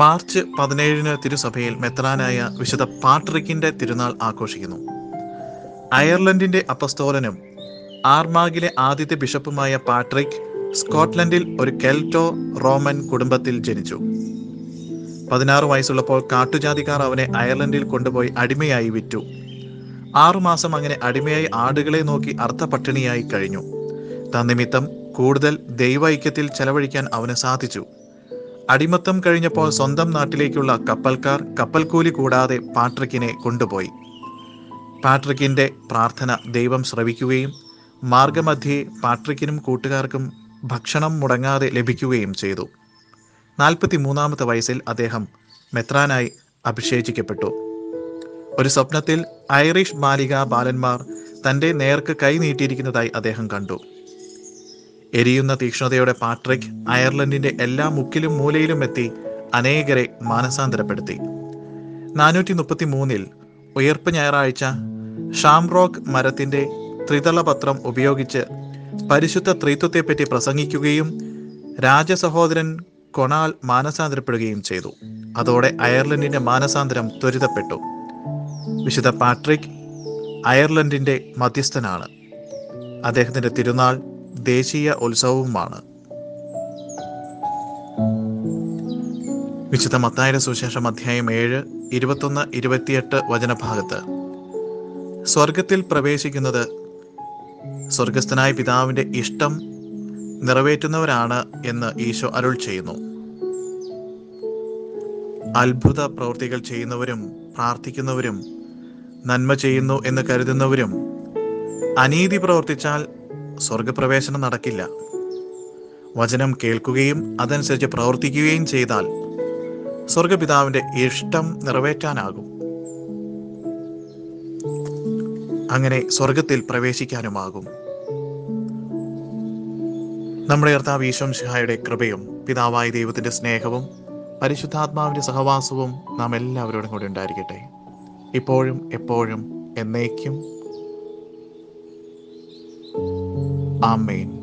March പതിനേഴിന് തിരുസഭയിൽ മെത്രാനായ വിശുദ്ധ പാട്രിക്കിന്റെ തിരുനാൾ ആഘോഷിക്കുന്നു. അയർലൻഡിന്റെ അപ്പസ്തോലനും ആർമാഗിലെ ആദ്യത്തെ ബിഷപ്പുമായ പാട്രിക് സ്കോട്ട്ലൻഡിൽ ഒരു കെൽറ്റോ റോമൻ കുടുംബത്തിൽ ജനിച്ചു. പതിനാറ് വയസ്സുള്ളപ്പോൾ കാട്ടുജാതിക്കാർ അവനെ അയർലൻഡിൽ കൊണ്ടുപോയി അടിമയായി വിറ്റു. ആറുമാസം അങ്ങനെ അടിമയായി ആടുകളെ നോക്കി അർത്ഥപട്ടിണിയായി കഴിഞ്ഞു. തന്നിമിത്തം കൂടുതൽ ദൈവൈക്യത്തിൽ ചെലവഴിക്കാൻ അവന് സാധിച്ചു. അടിമത്തം കഴിഞ്ഞപ്പോൾ സ്വന്തം നാട്ടിലേക്കുള്ള കപ്പൽക്കാർ കപ്പൽക്കൂലി കൂടാതെ പാട്രിക്കിനെ കൊണ്ടുപോയി. പാട്രിക്കിന്റെ പ്രാർത്ഥന ദൈവം ശ്രവിക്കുകയും മാർഗമധ്യേ പാട്രിക്കിനും കൂട്ടുകാർക്കും ഭക്ഷണം മുടങ്ങാതെ ലഭിക്കുകയും ചെയ്തു. നാൽപ്പത്തി മൂന്നാമത്തെ വയസ്സിൽ അദ്ദേഹം മെത്രാനായി അഭിഷേചിക്കപ്പെട്ടു. ഒരു സ്വപ്നത്തിൽ ഐറിഷ് ബാലിക ബാലന്മാർ തന്റെ നേർക്ക് കൈ നീട്ടിയിരിക്കുന്നതായി അദ്ദേഹം കണ്ടു. എരിയുന്ന തീക്ഷ്ണതയോടെ പാട്രിക് അയർലൻഡിന്റെ എല്ലാ മുക്കിലും മൂലയിലും എത്തി അനേകരെ മാനസാന്തരപ്പെടുത്തി. നാനൂറ്റി മുപ്പത്തി മൂന്നിൽ ഉയർപ്പ് ഞായറാഴ്ച ഷാംറോക്ക് മരത്തിന്റെ ത്രിതളപത്രം ഉപയോഗിച്ച് പരിശുദ്ധ ത്രിത്വത്തെപ്പറ്റി പ്രസംഗിക്കുകയും രാജസഹോദരൻ കൊണാൽ മാനസാന്തരപ്പെടുകയും ചെയ്തു. അതോടെ അയർലൻഡിന്റെ മാനസാന്തരം ത്വരിതപ്പെട്ടു. വിശുദ്ധ പാട്രിക് അയർലൻഡിന്റെ മധ്യസ്ഥനാണ്. അദ്ദേഹത്തിന്റെ തിരുനാൾ ദേശീയ ഉത്സവവുമാണ്. വിശുദ്ധ മത്തായുടെ സുശേഷം അധ്യായം ഏഴ് ഇരുപത്തൊന്ന് ഇരുപത്തിയെട്ട് വചനഭാഗത്ത്. സ്വർഗത്തിൽ പ്രവേശിക്കുന്നത് സ്വർഗസ്ഥനായ പിതാവിന്റെ ഇഷ്ടം നിറവേറ്റുന്നവരാണ് എന്ന് ഈശോ അരുൾ ചെയ്യുന്നു. അത്ഭുത പ്രവൃത്തികൾ ചെയ്യുന്നവരും പ്രാർത്ഥിക്കുന്നവരും നന്മ ചെയ്യുന്നു എന്ന് കരുതുന്നവരും അനീതി പ്രവർത്തിച്ചാൽ സ്വർഗപ്രവേശനം നടക്കില്ല. വചനം കേൾക്കുകയും അതനുസരിച്ച് പ്രവർത്തിക്കുകയും ചെയ്താൽ സ്വർഗപിതാവിന്റെ ഇഷ്ടം നിറവേറ്റാനാകും. അങ്ങനെ സ്വർഗത്തിൽ പ്രവേശിക്കാനുമാകും. നമ്മുടെ കർത്താവ് ഈശോം ശിഹായുടെ കൃപയും പിതാവായ ദൈവത്തിന്റെ സ്നേഹവും പരിശുദ്ധാത്മാവിന്റെ സഹവാസവും നാം എല്ലാവരോടും കൂടി ഉണ്ടായിരിക്കട്ടെ. ഇപ്പോഴും എപ്പോഴും എന്നേക്കും ആമേൻ